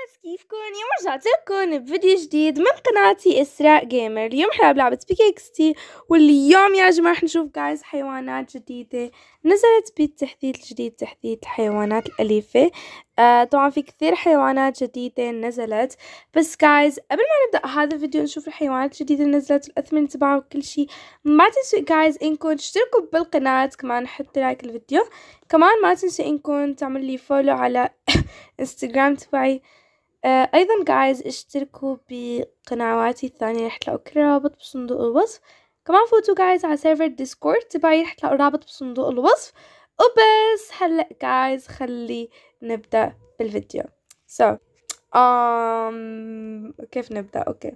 guys كيفكن اليوم رجعت لكم بفيديو جديد من قناتي إسراء جيمر اليوم حلعب لعبة PK XD واليوم يا جماعة رح نشوف guys حيوانات جديدة. نزلت بالتحديث الجديد تحديث الحيوانات الأليفة. آه طبعا في كثير حيوانات جديدة نزلت. بس guys قبل ما نبدأ هذا الفيديو نشوف الحيوانات الجديدة اللي نزلت الأثمنة تبعها وكل شي. ما تنسوا guys إنكم تشتركوا بالقناة كمان حطوا like الفيديو. كمان ما تنسوا إنكم تعملوا لي follow على انستغرام تبعي. آه أيضا guys أشتركوا بقنواتي الثانية رح تلاقوا كل رابط بصندوق الوصف. كمان فوتوا guys على server Discord تبعي رح تلاقوا رابط بصندوق الوصف. وبس هلا guys خلي نبدأ بالفيديو. So um, كيف نبدأ؟ okay.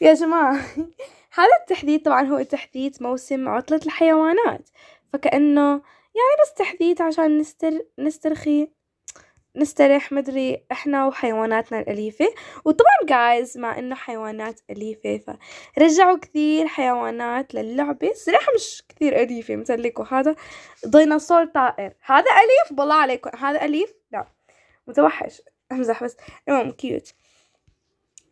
يا جماعة هذا التحديث طبعا هو تحديث موسم عطلة الحيوانات. فكأنه يعني بس تحديث عشان نستر نسترخي نستريح مدري إحنا وحيواناتنا الأليفة. وطبعا جايز مع إنه حيوانات أليفة فرجعوا كثير حيوانات للعبة. صراحة مش كثير أليفة مثل لكم هذا ديناصور طائر. هذا أليف؟ بالله عليكم. هذا أليف؟ لا. متوحش. أمزح بس. المهم كيوت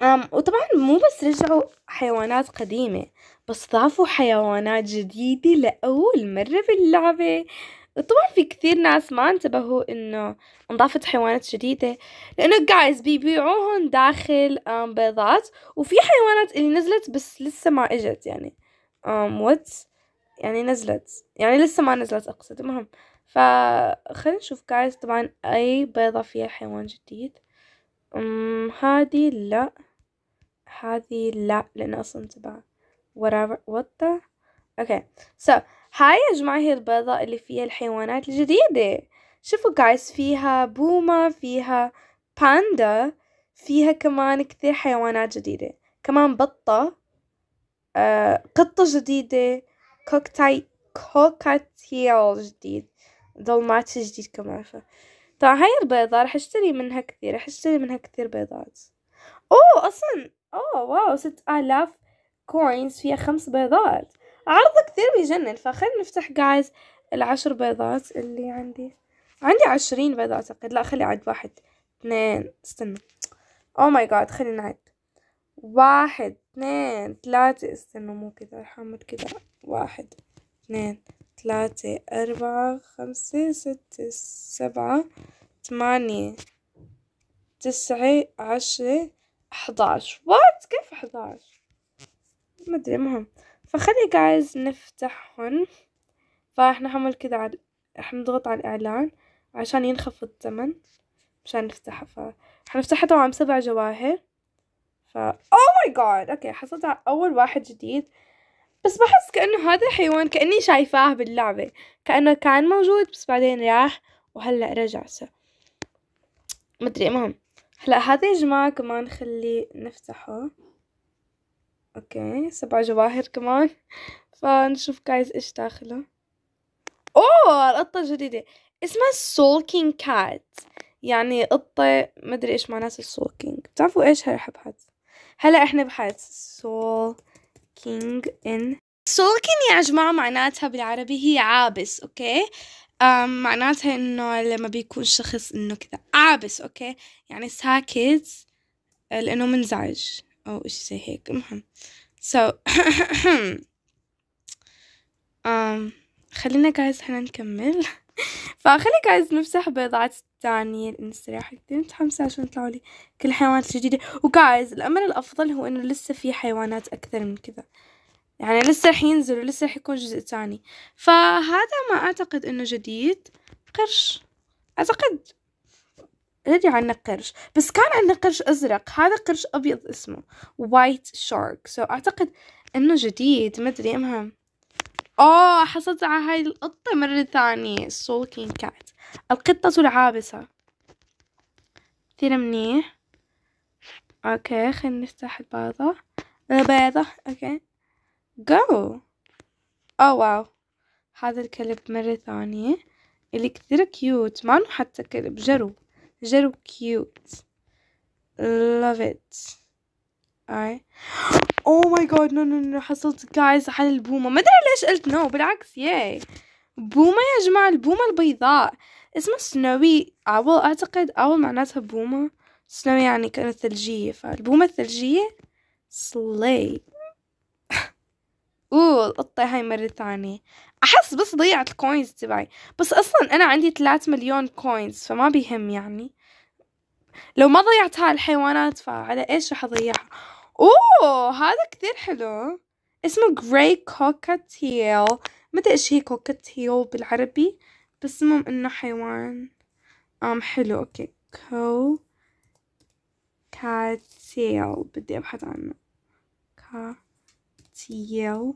أم وطبعا مو بس رجعوا حيوانات قديمة بس ضافوا حيوانات جديدة لأول مرة باللعبة طبعا في كثير ناس ما انتبهوا إنه انضافت حيوانات جديدة لأنه جايز بيبيعوهم داخل بيضات وفي حيوانات اللي نزلت بس لسه ما إجت يعني آم وات يعني نزلت يعني لسه ما نزلت أقصد. المهم فخلينا نشوف جايز طبعا أي بيضة فيها حيوان جديد؟ أم هذه لا. هذه لا لأن أصلا تبع whatever what the? Okay so هاي يا جماعة هي البيضة اللي فيها الحيوانات الجديدة. شوفوا guys فيها بومة فيها باندا فيها كمان كثير حيوانات جديدة. كمان بطة آه قطة جديدة cockatiel cockatiel جديد. Dalmatian جديد كمان. ف طبعا هاي البيضة رح اشتري منها كثير رح اشتري منها كثير بيضات. oh أصلا oh wow ست آلاف coins فيها خمس بيضات. عرض كثير بيجنن فخلينا نفتح guys العشر بيضات اللي عندي. عندي عشرين بيضة أعتقد. لا خلي عد واحد اثنين استنى. oh my god خلينا نعد. واحد اثنين ثلاثة استنى مو كذا حامد كذا. واحد اثنين ثلاثة أربعة خمسة ستة سبعة ثمانية تسعة عشرة أحداش what كيف أحداش ما أدري المهم. فخلي guys نفتحهن. فاحنا حنعمل كده على رح نضغط على الإعلان عشان ينخفض الثمن مشان نفتحها ف حنفتحها طبعا بسبع جواهر. ف oh my god okay حصلت على أول واحد جديد. بس بحس كأنه هذا الحيوان كأني شايفاه باللعبة. كأنه كان موجود بس بعدين راح وهلأ رجع. so مدري المهم. هلأ هذا يا جماعة كمان خلي نفتحه. okay سبع جواهر كمان. فنشوف guys إيش داخله. oh القطة الجديدة. اسمها sulking cat يعني قطة مدري إيش معناته ال sulking بتعرفوا إيش هاي حبحث هلا إحنا بحث sulking in sulking يا جماعة معناتها بالعربي هي عابس okay؟ um معناتها إنه لما بيكون شخص إنه كذا. عابس okay؟ يعني ساكت لأنه منزعج. أو اشي زي هيك المهم. So um, خلينا guys هنا نكمل. فخلي guys نفتح بيضات الثانية نستريح كثير متحمسة عشان يطلعوا لي كل الحيوانات الجديدة. و guys الأمر الأفضل هو إنه لسه في حيوانات أكثر من كذا. يعني لسه رح ينزلوا لسه رح يكون جزء تاني. فهذا ما أعتقد إنه جديد. قرش. أعتقد ندري عنه قرش. بس كان عندنا قرش أزرق. هذا قرش أبيض اسمه. white shark so أعتقد إنه جديد. ما أدري. المهم. oh حصلت على هاي القطة مرة ثانية. sulking cat القطة العابسة كثير منيح. okay خلينا نفتح البيضة. البيضة. okay. جو oh wow هذا الكلب مرة ثانية. اللي كثير cute ما حتى كلب جرو. جرو cute love it. اي oh my god no no no حصلت. guys على البومة. ما أدري ليش قلت no. بالعكس yay بومة يا جماعة البومة البيضاء. اسمها snowy owl أعتقد owl معناتها بومة. snowy يعني كانت ثلجية فالبومة الثلجية؟ سلاي oh القطة هاي مرة ثانية. أحس بس ضيعت ال coins تبعي. بس أصلا أنا عندي ثلاث مليون coins فما بيهم يعني. لو ما ضيعت هاي الحيوانات فعلى إيش رح أضيعها؟ oh هذا كثير حلو. اسمه grey cockatiel مدري إيش هي cockatiel بالعربي؟ بس المهم إنه حيوان. أم حلو okay. cockatiel بدي أبحث عنه. cockatiel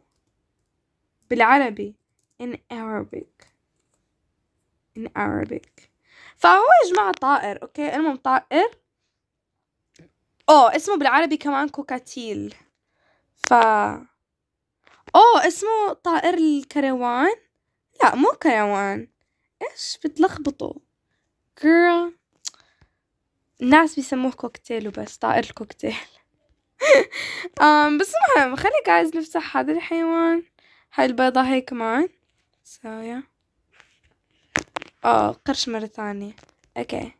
بالعربي. In Arabic. In Arabic. فهو يا جماعة طائر okay؟ المهم طائر. أوه اسمه بالعربي كمان كوكاتيل. ف أوه اسمه طائر الكروان؟ لا مو كروان. إيش بتلخبطوا؟ Girl. الناس بيسموه كوكتيل وبس طائر الكوكتيل بس المهم خلي guys نفتح هذا الحيوان. هاي البيضة هاي كمان. so yeah آه قرش مرة ثانية. okay.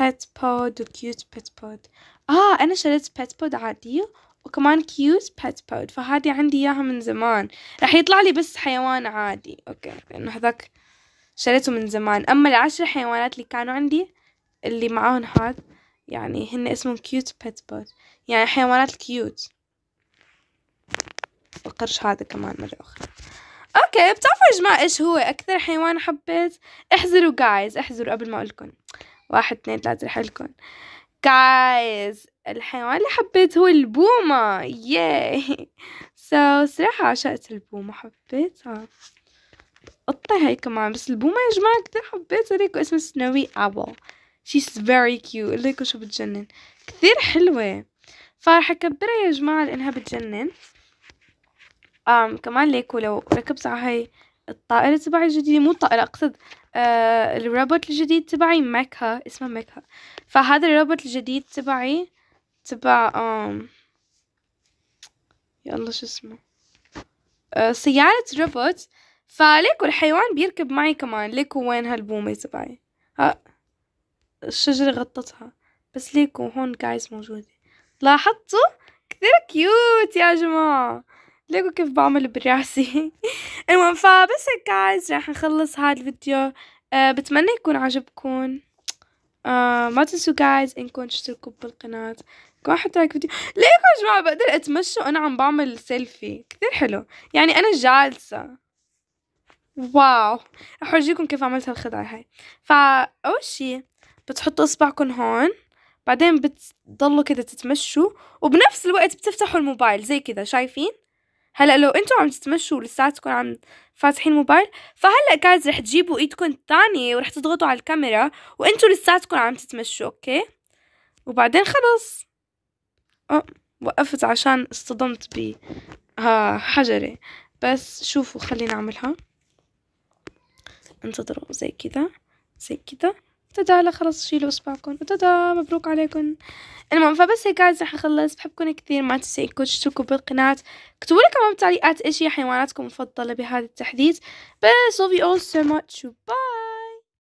pet pod و cute pet pod آه أنا شريت pet pod عادية وكمان cute pet pod فهذه عندي إياها من زمان. راح يطلع لي بس حيوان عادي. okay لأنه هذاك شريته من زمان. أما العشر حيوانات اللي كانوا عندي اللي معاهم هاد يعني هن اسمهم cute pet pod يعني حيوانات ال cute القرش هذا كمان مرة أخرى. okay بتعرفوا يا جماعة إيش هو؟ أكثر حيوان حبيت؟ احذروا guys احذروا قبل ما اقولكم واحد اثنين ثلاثة رح لكم guys الحيوان اللي حبيت هو البومة. yay so صراحة عشقت البومة حبيتها. قطة هاي كمان بس البومة يا جماعة كثير حبيتها ليكو اسمها snowy owl she's very cute. ليكو شو بتجنن. كثير حلوة. فرح أكبرها يا جماعة لأنها بتجنن. آم كمان ليكو لو ركبت على هاي الطائرة تبعي الجديدة مو الطائرة أقصد آه الروبوت الجديد تبعي ميكا اسمه ميكا. فهذا الروبوت الجديد تبعي تبع آم يلا شو اسمه آه سيارة روبوت. فليكو الحيوان بيركب معي كمان. ليكو وين هالبومة تبعي؟ ها الشجرة غطتها. بس ليكو هون guys موجودة. لاحظتوا؟ كثير cute يا جماعة. ليكو كيف بعمل براسي. المهم فبس هيك guys راح نخلص هذا الفيديو. أه بتمنى يكون عجبكم. أه ما تنسوا guys انكم تشتركوا بالقناة. كمان حتى هيك فيديو. ليكو يا جماعة بقدر أتمشى وأنا عم بعمل سيلفي كثير حلو. يعني أنا جالسة. wow. رح أورجيكم كيف عملت هالخدعة هاي. فاول شي بتحطوا إصبعكم هون. بعدين بتضلوا كده تتمشوا. وبنفس الوقت بتفتحوا الموبايل زي كده شايفين؟ هلا لو أنتم عم تتمشوا لساتكم عم فاتحين موبايل فهلا جايز رح تجيبوا ايدكم الثانية ورح تضغطوا على الكاميرا وأنتم لساتكم عم تتمشوا أوكي؟ وبعدين خلص. آه وقفت عشان اصطدمت ب ها حجرة بس شوفوا خلينا نعملها انتظروا زي كذا زي كذا. تدا لا خلص شيلوا اصبعكم وتدا مبروك عليكم المهم فبس هيك جايز رح أخلص. بحبكم كثير. ما تنسوا انكم تشتركوا بالقناة. اكتبوا لي كمان بالتعليقات إيش هي حيواناتكم المفضلة بهذا التحديث. بس love you all so much. باي